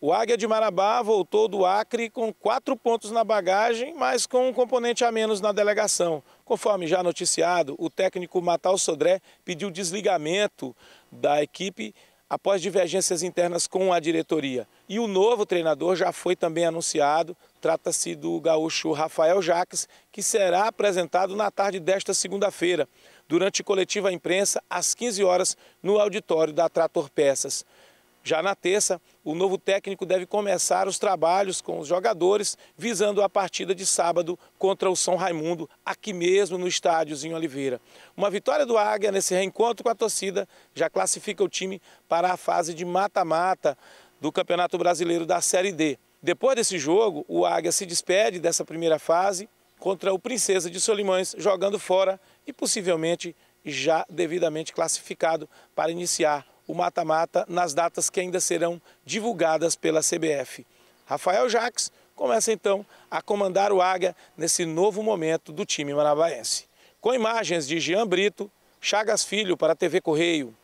O Águia de Marabá voltou do Acre com quatro pontos na bagagem, mas com um componente a menos na delegação. Conforme já noticiado, o técnico Matal Sodré pediu desligamento da equipe após divergências internas com a diretoria. E o novo treinador já foi também anunciado, trata-se do gaúcho Rafael Jaques, que será apresentado na tarde desta segunda-feira, durante coletiva imprensa, às 15 horas, no auditório da Trator Peças. Já na terça, o novo técnico deve começar os trabalhos com os jogadores, visando a partida de sábado contra o São Raimundo, aqui mesmo no estádiozinho Oliveira. Uma vitória do Águia nesse reencontro com a torcida já classifica o time para a fase de mata-mata do Campeonato Brasileiro da Série D. Depois desse jogo, o Águia se despede dessa primeira fase contra o Princesa de Solimões, jogando fora e possivelmente já devidamente classificado para iniciar o mata-mata nas datas que ainda serão divulgadas pela CBF. Rafael Jacques começa então a comandar o Águia nesse novo momento do time marabaense. Com imagens de Jean Brito, Chagas Filho para a TV Correio.